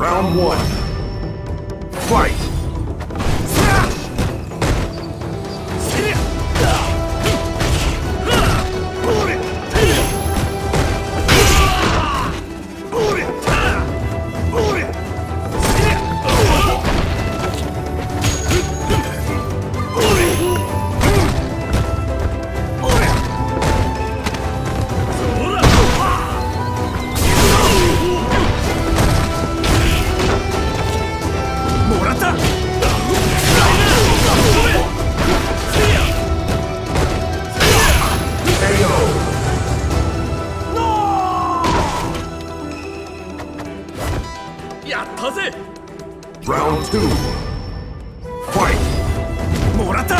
Round one. Fight! やったぜ Round 2 Fight もらった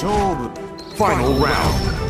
Final round.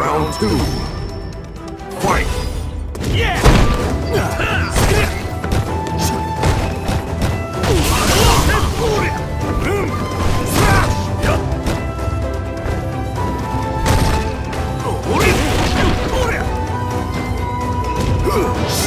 Round two. Fight! Yeah! Huh!